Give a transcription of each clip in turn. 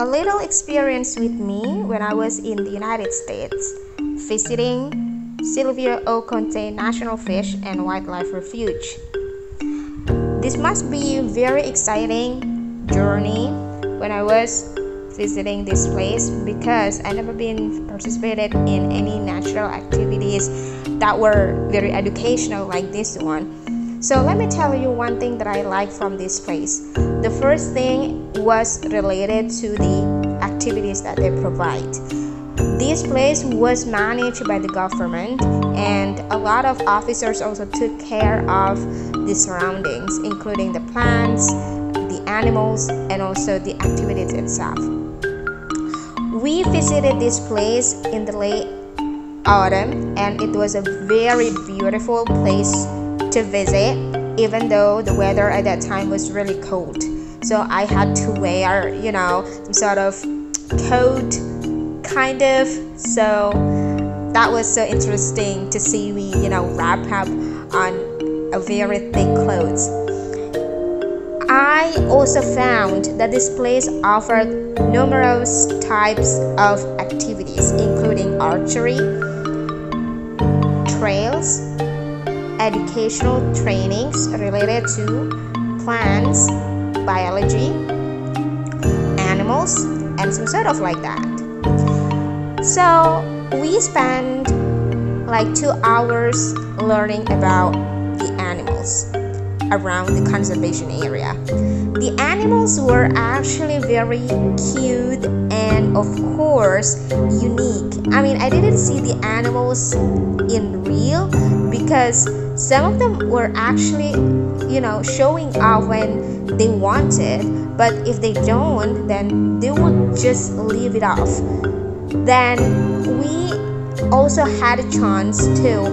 a little experience with me when I was in the United States visiting Silvio O. Conte National Fish and Wildlife Refuge. This must be a very exciting journey when I was visiting this place because I never been participated in any natural activities that were very educational like this one. So let me tell you one thing that I like from this place. The first thing was related to the activities that they provide. This place was managed by the government, and a lot of officers also took care of the surroundings, including the plants, the animals, and also the activities itself. We visited this place in the late autumn, and it was a very beautiful place to visit, even though the weather at that time was really cold. So I had to wear, you know, some sort of coat, kind of. So that was so interesting to see me, you know, wrap up on a very thick clothes. I also found that this place offered numerous types of activities, including archery, trails, educational trainings related to plants, biology, animals, and some sort of like that. So we spent like two hours learning about the animals around the conservation area. The animals were actually very cute and, of course, unique. I mean, I didn't see the animals in real because some of them were actually, you know, showing off when they wanted, but if they don't, then they would just leave it off. Then we also had a chance to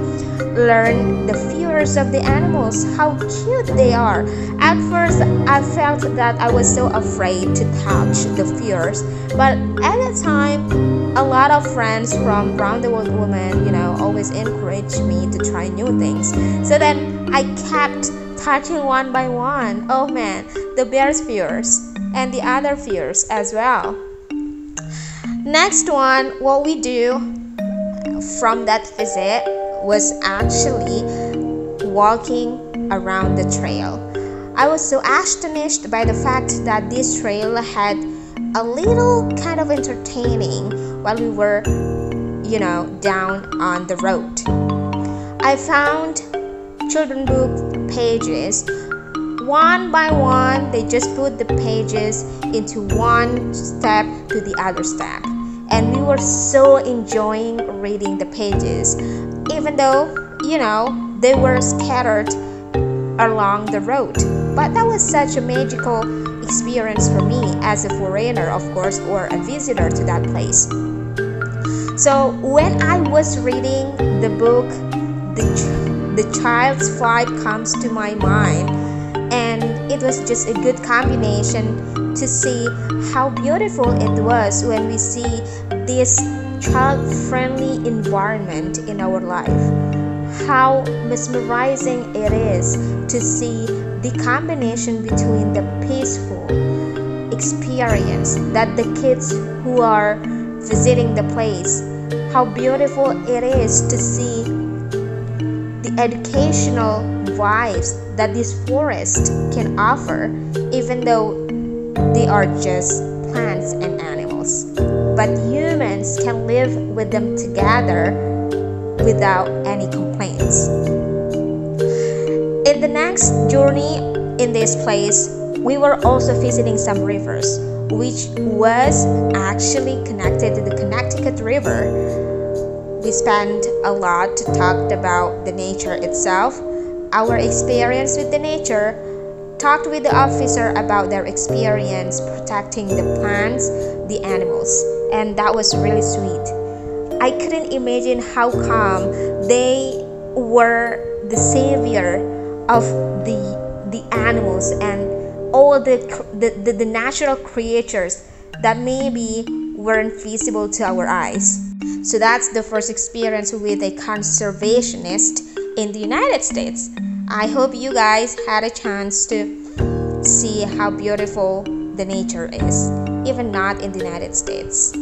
learn the fears of the animals, how cute they are. At first, I felt that I was so afraid to touch the fears, but at the time, a lot of friends from around the world women, you know, always encouraged me to try new things. So then I kept touching one by one. Oh man, the bear's fears and the other fears as well. Next one, what we do from that visit was actually walking around the trail. I was so astonished by the fact that this trail had a little kind of entertaining while we were, you know, down on the road. I found children book pages. One by one, they just put the pages into one step to the other step and we were so enjoying reading the pages even though you know they were scattered along the road. But that was such a magical experience for me as a foreigner of course or a visitor to that place. So when i was reading the book the, the child's flight comes to my mind and it was just a good combination to see how beautiful it was when we see this child friendly environment in our life. How mesmerizing it is to see the combination between the peaceful experience that the kids who are visiting the place, how beautiful it is to see the educational vibes that this forest can offer, even though they are just plants and animals. But humans can live with them together without any complaints. In the next journey in this place, we were also visiting some rivers, which was actually connected to the Connecticut River. We spent a lot to talk about the nature itself, our experience with the nature, talked with the officer about their experience protecting the plants, the animals, and that was really sweet. I couldn't imagine how calm they were the savior of the the animals and all the the, the, the natural creatures that maybe weren't visible to our eyes. So that's the first experience with a conservationist in the United States. I hope you guys had a chance to see how beautiful the nature is, even not in the United States.